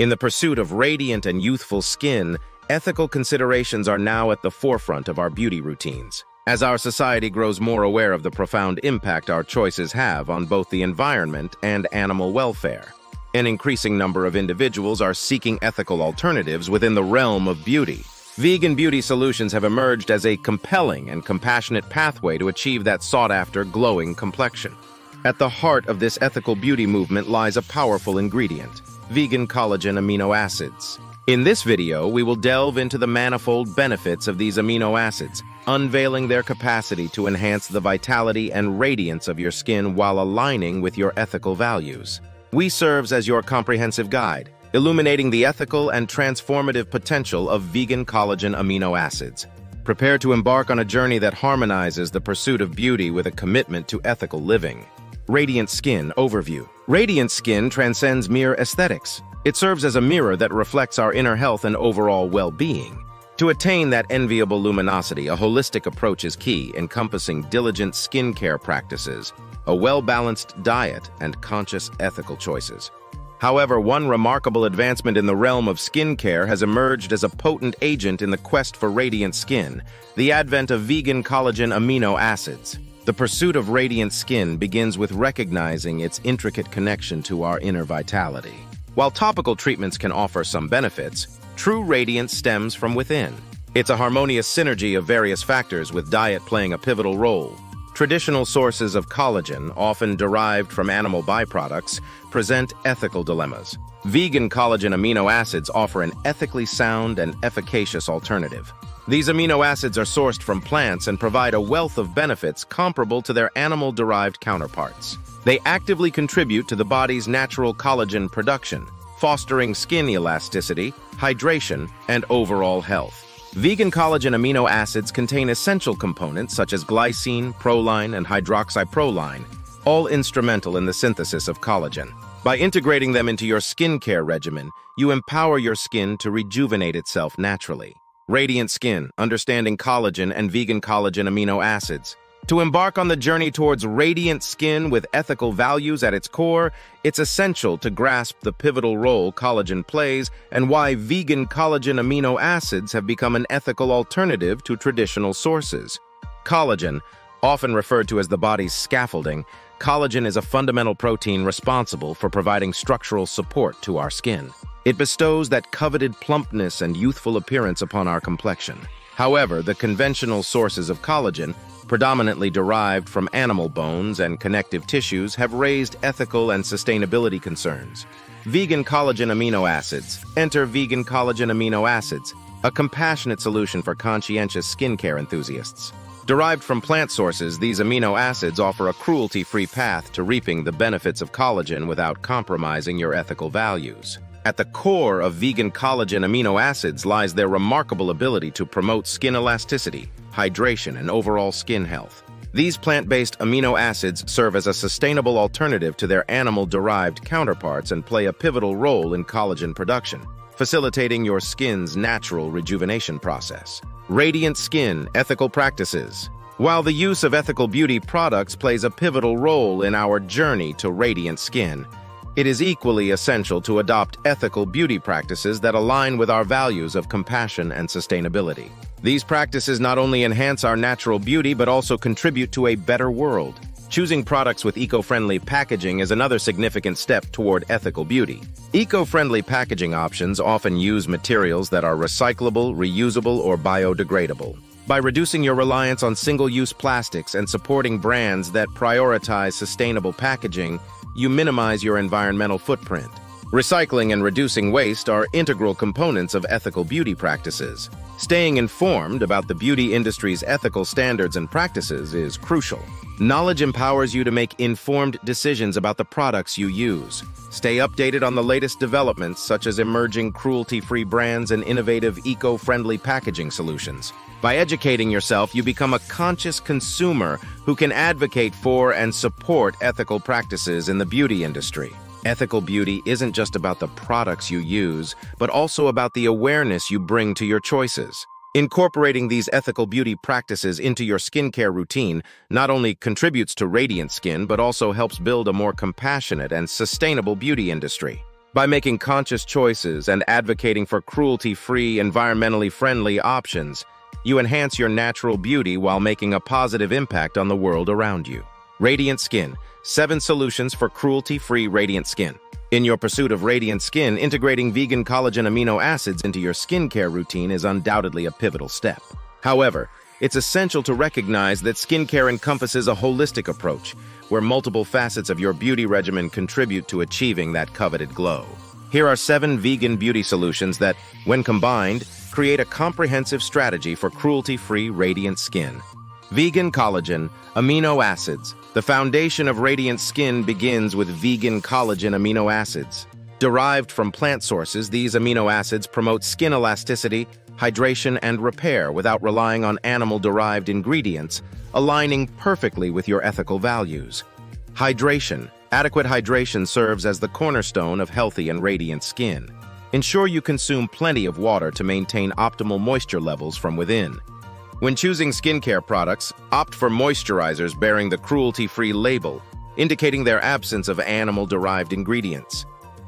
In the pursuit of radiant and youthful skin, ethical considerations are now at the forefront of our beauty routines. As our society grows more aware of the profound impact our choices have on both the environment and animal welfare, an increasing number of individuals are seeking ethical alternatives within the realm of beauty. Vegan beauty solutions have emerged as a compelling and compassionate pathway to achieve that sought-after glowing complexion. At the heart of this ethical beauty movement lies a powerful ingredient, vegan collagen amino acids. In this video, we will delve into the manifold benefits of these amino acids, unveiling their capacity to enhance the vitality and radiance of your skin while aligning with your ethical values. We serves as your comprehensive guide, illuminating the ethical and transformative potential of vegan collagen amino acids. Prepare to embark on a journey that harmonizes the pursuit of beauty with a commitment to ethical living. Radiant Skin Overview Radiant skin transcends mere aesthetics. It serves as a mirror that reflects our inner health and overall well-being. To attain that enviable luminosity, a holistic approach is key, encompassing diligent skincare practices, a well-balanced diet, and conscious ethical choices. However, one remarkable advancement in the realm of skincare has emerged as a potent agent in the quest for radiant skin, the advent of vegan collagen amino acids. The pursuit of radiant skin begins with recognizing its intricate connection to our inner vitality. While topical treatments can offer some benefits, true radiance stems from within. It's a harmonious synergy of various factors with diet playing a pivotal role. Traditional sources of collagen, often derived from animal byproducts, present ethical dilemmas. Vegan collagen amino acids offer an ethically sound and efficacious alternative. These amino acids are sourced from plants and provide a wealth of benefits comparable to their animal-derived counterparts. They actively contribute to the body's natural collagen production, fostering skin elasticity, hydration, and overall health. Vegan collagen amino acids contain essential components such as glycine, proline, and hydroxyproline, all instrumental in the synthesis of collagen. By integrating them into your skincare regimen, you empower your skin to rejuvenate itself naturally. Radiant Skin, Understanding Collagen and Vegan Collagen Amino Acids. To embark on the journey towards radiant skin with ethical values at its core, it's essential to grasp the pivotal role collagen plays and why vegan collagen amino acids have become an ethical alternative to traditional sources. Collagen, often referred to as the body's scaffolding, collagen is a fundamental protein responsible for providing structural support to our skin. It bestows that coveted plumpness and youthful appearance upon our complexion. However, the conventional sources of collagen, predominantly derived from animal bones and connective tissues, have raised ethical and sustainability concerns. Vegan collagen amino acids. Enter vegan collagen amino acids, a compassionate solution for conscientious skincare enthusiasts. Derived from plant sources, these amino acids offer a cruelty-free path to reaping the benefits of collagen without compromising your ethical values. At the core of vegan collagen amino acids lies their remarkable ability to promote skin elasticity, hydration, and overall skin health. These plant-based amino acids serve as a sustainable alternative to their animal-derived counterparts and play a pivotal role in collagen production, facilitating your skin's natural rejuvenation process. Radiant Skin Ethical Practices While the use of ethical beauty products plays a pivotal role in our journey to radiant skin, it is equally essential to adopt ethical beauty practices that align with our values of compassion and sustainability. These practices not only enhance our natural beauty but also contribute to a better world. Choosing products with eco-friendly packaging is another significant step toward ethical beauty. Eco-friendly packaging options often use materials that are recyclable, reusable, or biodegradable. By reducing your reliance on single-use plastics and supporting brands that prioritize sustainable packaging, you minimize your environmental footprint. Recycling and reducing waste are integral components of ethical beauty practices. Staying informed about the beauty industry's ethical standards and practices is crucial. Knowledge empowers you to make informed decisions about the products you use. Stay updated on the latest developments such as emerging cruelty-free brands and innovative eco-friendly packaging solutions. By educating yourself, you become a conscious consumer who can advocate for and support ethical practices in the beauty industry. Ethical beauty isn't just about the products you use, but also about the awareness you bring to your choices. Incorporating these ethical beauty practices into your skincare routine not only contributes to radiant skin, but also helps build a more compassionate and sustainable beauty industry. By making conscious choices and advocating for cruelty-free, environmentally friendly options, you enhance your natural beauty while making a positive impact on the world around you. Radiant Skin, seven solutions for cruelty-free radiant skin. In your pursuit of radiant skin, integrating vegan collagen amino acids into your skincare routine is undoubtedly a pivotal step. However, it's essential to recognize that skincare encompasses a holistic approach, where multiple facets of your beauty regimen contribute to achieving that coveted glow. Here are seven vegan beauty solutions that, when combined, create a comprehensive strategy for cruelty-free radiant skin. Vegan collagen, amino acids. The foundation of radiant skin begins with vegan collagen amino acids. Derived from plant sources, these amino acids promote skin elasticity, hydration, and repair without relying on animal-derived ingredients, aligning perfectly with your ethical values. Hydration. Adequate hydration serves as the cornerstone of healthy and radiant skin. Ensure you consume plenty of water to maintain optimal moisture levels from within. When choosing skincare products, opt for moisturizers bearing the cruelty-free label, indicating their absence of animal-derived ingredients.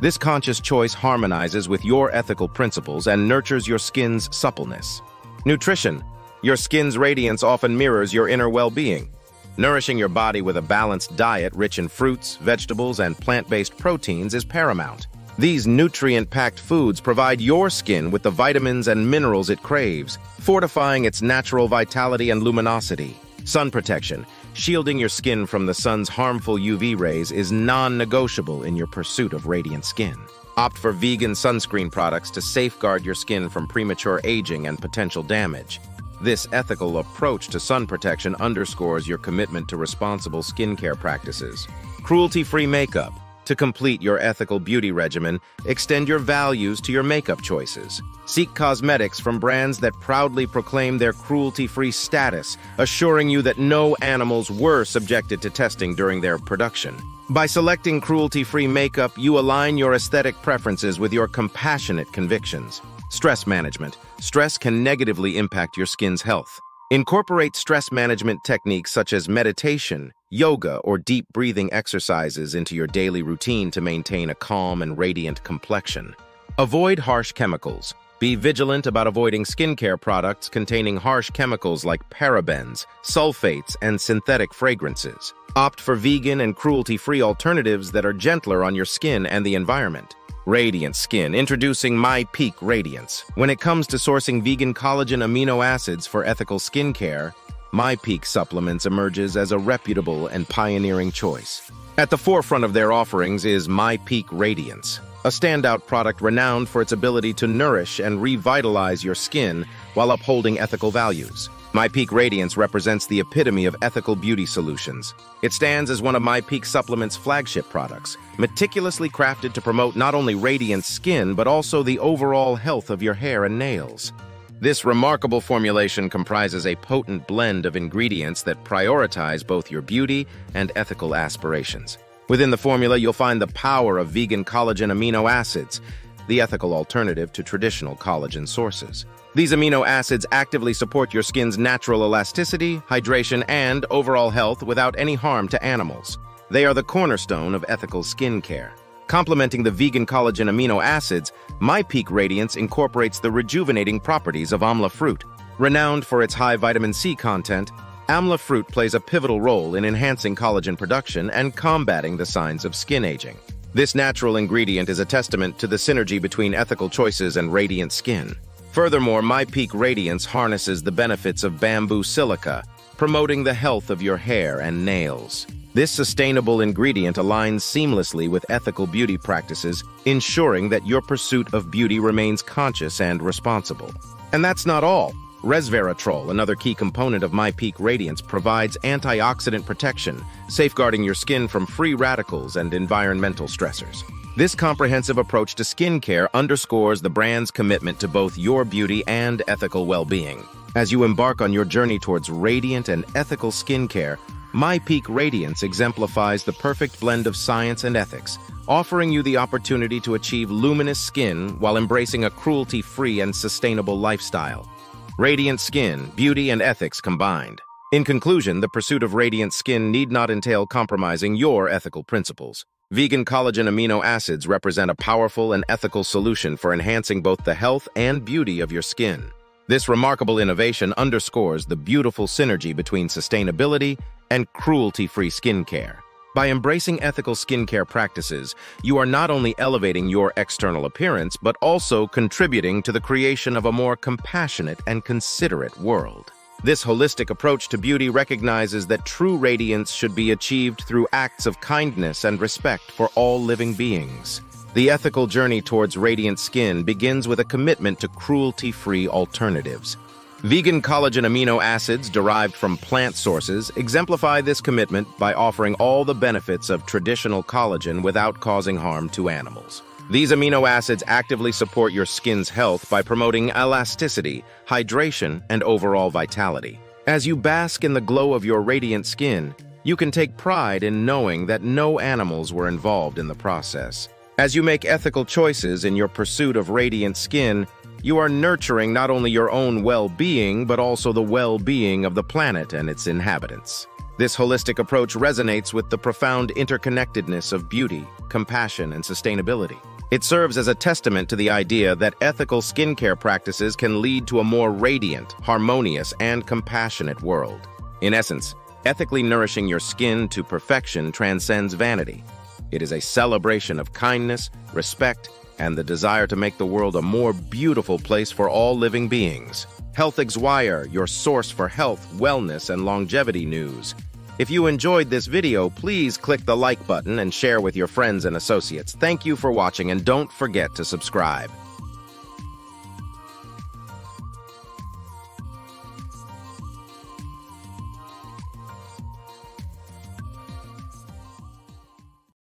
This conscious choice harmonizes with your ethical principles and nurtures your skin's suppleness. Nutrition. Your skin's radiance often mirrors your inner well-being. Nourishing your body with a balanced diet rich in fruits, vegetables, and plant-based proteins is paramount. These nutrient-packed foods provide your skin with the vitamins and minerals it craves, fortifying its natural vitality and luminosity. Sun protection. Shielding your skin from the sun's harmful UV rays is non-negotiable in your pursuit of radiant skin. Opt for vegan sunscreen products to safeguard your skin from premature aging and potential damage. This ethical approach to sun protection underscores your commitment to responsible skincare practices. Cruelty-free makeup. To complete your ethical beauty regimen, extend your values to your makeup choices. Seek cosmetics from brands that proudly proclaim their cruelty-free status, assuring you that no animals were subjected to testing during their production. By selecting cruelty-free makeup, you align your aesthetic preferences with your compassionate convictions. Stress management. Stress can negatively impact your skin's health. Incorporate stress management techniques such as meditation, yoga, or deep breathing exercises into your daily routine to maintain a calm and radiant complexion. Avoid harsh chemicals. Be vigilant about avoiding skincare products containing harsh chemicals like parabens, sulfates, and synthetic fragrances. Opt for vegan and cruelty-free alternatives that are gentler on your skin and the environment. Radiant Skin, introducing My Peak Radiance. When it comes to sourcing vegan collagen amino acids for ethical skincare, My Peak Supplements emerges as a reputable and pioneering choice. At the forefront of their offerings is My Peak Radiance, a standout product renowned for its ability to nourish and revitalize your skin while upholding ethical values. My Peak Radiance represents the epitome of ethical beauty solutions. It stands as one of My Peak Supplement's flagship products, meticulously crafted to promote not only radiant skin, but also the overall health of your hair and nails. This remarkable formulation comprises a potent blend of ingredients that prioritize both your beauty and ethical aspirations. Within the formula, you'll find the power of vegan collagen amino acids, the ethical alternative to traditional collagen sources. These amino acids actively support your skin's natural elasticity, hydration, and overall health without any harm to animals. They are the cornerstone of ethical skincare. Complementing the vegan collagen amino acids, My Peak Radiance incorporates the rejuvenating properties of amla fruit. Renowned for its high vitamin C content, amla fruit plays a pivotal role in enhancing collagen production and combating the signs of skin aging. This natural ingredient is a testament to the synergy between ethical choices and radiant skin. Furthermore, My Peak Radiance harnesses the benefits of bamboo silica, promoting the health of your hair and nails. This sustainable ingredient aligns seamlessly with ethical beauty practices, ensuring that your pursuit of beauty remains conscious and responsible. And that's not all. Resveratrol, another key component of My Peak Radiance, provides antioxidant protection, safeguarding your skin from free radicals and environmental stressors. This comprehensive approach to skincare underscores the brand's commitment to both your beauty and ethical well-being. As you embark on your journey towards radiant and ethical skincare, My Peak Radiance exemplifies the perfect blend of science and ethics, offering you the opportunity to achieve luminous skin while embracing a cruelty-free and sustainable lifestyle. Radiant skin, beauty, and ethics combined. In conclusion, the pursuit of radiant skin need not entail compromising your ethical principles. Vegan collagen amino acids represent a powerful and ethical solution for enhancing both the health and beauty of your skin. This remarkable innovation underscores the beautiful synergy between sustainability and cruelty-free skincare. By embracing ethical skincare practices, you are not only elevating your external appearance, but also contributing to the creation of a more compassionate and considerate world. This holistic approach to beauty recognizes that true radiance should be achieved through acts of kindness and respect for all living beings. The ethical journey towards radiant skin begins with a commitment to cruelty-free alternatives. Vegan collagen amino acids derived from plant sources exemplify this commitment by offering all the benefits of traditional collagen without causing harm to animals. These amino acids actively support your skin's health by promoting elasticity, hydration, and overall vitality. As you bask in the glow of your radiant skin, you can take pride in knowing that no animals were involved in the process. As you make ethical choices in your pursuit of radiant skin, you are nurturing not only your own well-being, but also the well-being of the planet and its inhabitants. This holistic approach resonates with the profound interconnectedness of beauty, compassion, and sustainability. It serves as a testament to the idea that ethical skincare practices can lead to a more radiant, harmonious, and compassionate world. In essence, ethically nourishing your skin to perfection transcends vanity. It is a celebration of kindness, respect, and the desire to make the world a more beautiful place for all living beings. HealthX Wire, your source for health, wellness, and longevity news. If you enjoyed this video, please click the like button and share with your friends and associates. Thank you for watching and don't forget to subscribe.